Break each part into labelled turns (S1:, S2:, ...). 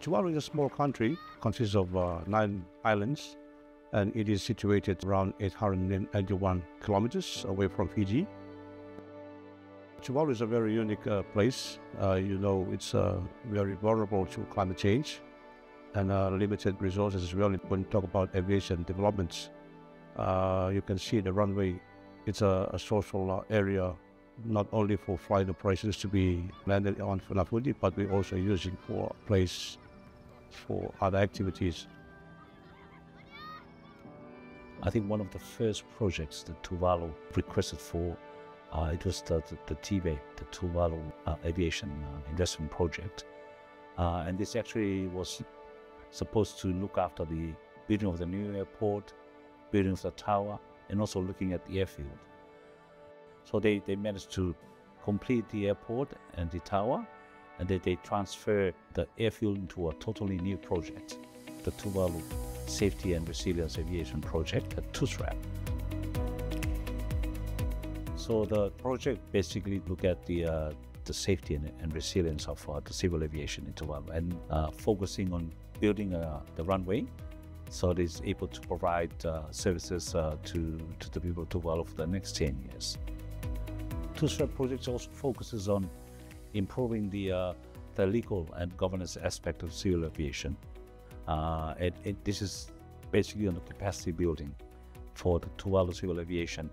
S1: Tuvalu is a small country, consists of uh, nine islands, and it is situated around 881 kilometers away from Fiji. Tuvalu is a very unique uh, place. Uh, you know, it's uh, very vulnerable to climate change and uh, limited resources as well when you talk about aviation developments. Uh, you can see the runway. It's a, a social area not only for flight operations to be landed on Funafuti, but we're also using for place for other activities.
S2: I think one of the first projects that Tuvalu requested for, uh, it was the, the, the the Tuvalu uh, Aviation uh, Investment Project. Uh, and this actually was supposed to look after the building of the new airport, building of the tower, and also looking at the airfield. So they, they managed to complete the airport and the tower, and then they transfer the airfield into a totally new project, the Tuvalu Safety and Resilience Aviation Project at TUSRAP. So the project basically look at the uh, the safety and, and, resilience of uh, the civil aviation in Tuvalu and uh, focusing on building uh, the runway so it is able to provide uh, services uh, to, to the people of Tuvalu for the next 10 years. TUSRAP project also focuses on improving the, uh, the legal and governance aspect of civil aviation. Uh, it, it, this is basically on the capacity building for the Tuvalu civil aviation.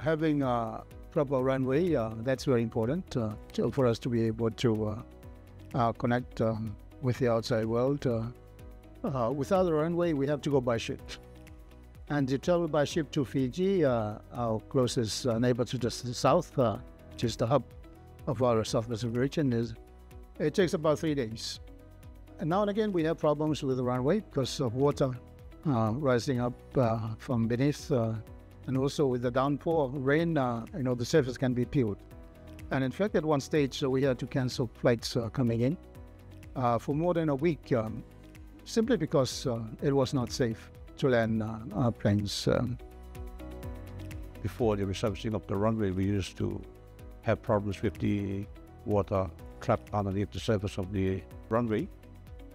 S3: Having a proper runway, uh, that's very important uh, for us to be able to uh, connect um, with the outside world. without a runway, we have to go by ship. And to travel by ship to Fiji, our closest neighbor to the south, which is the hub of our South Pacific region is it takes about three days. And now and again, we have problems with the runway because of water uh, rising up uh, from beneath, uh, and also with the downpour rain, uh, you know, the surface can be peeled. And in fact, at one stage, we had to cancel flights uh, coming in uh, for more than a week, um, simply because it was not safe to land our planes. Um.
S1: Before the resurfacing of the runway, we used to have problems with the water trapped underneath the surface of the runway,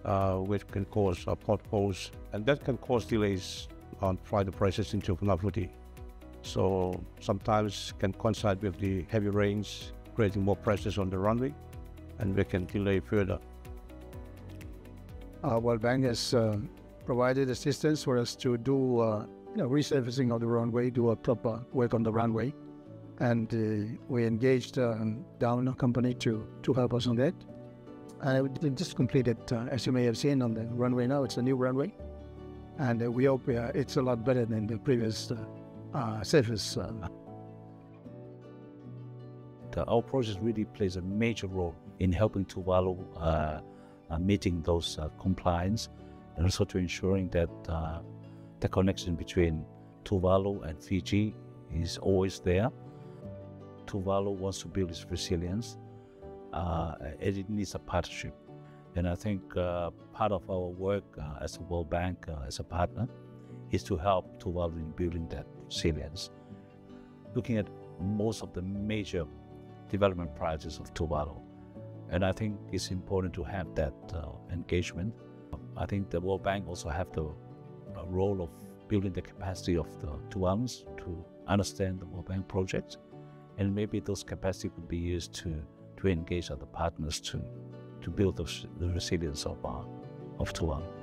S1: uh, which can cause uh, potholes, and that can cause delays on flight operations into Funafuti. So sometimes can coincide with the heavy rains, creating more pressures on the runway, and we can delay further.
S3: Uh, World Bank has uh, provided assistance for us to do uh, you know, resurfacing of the runway, do a proper work on the runway and uh, we engaged uh, a company to, to help us on that. And we just completed, uh, as you may have seen on the runway now, it's a new runway. And uh, we hope uh, it's a lot better than the previous uh, surface.
S2: The, our project really plays a major role in helping Tuvalu meeting those compliance and also to ensuring that the connection between Tuvalu and Fiji is always there. Tuvalu wants to build its resilience, uh, it needs a partnership. And I think uh, part of our work uh, as a World Bank, uh, as a partner, is to help Tuvalu in building that resilience. Looking at most of the major development priorities of Tuvalu. And I think it's important to have that uh, engagement. I think the World Bank also have the uh, role of building the capacity of the Tuvaluans to understand the World Bank project and maybe those capacity could be used to, to engage other partners to, to build the, resilience of, uh, of Tuvalu.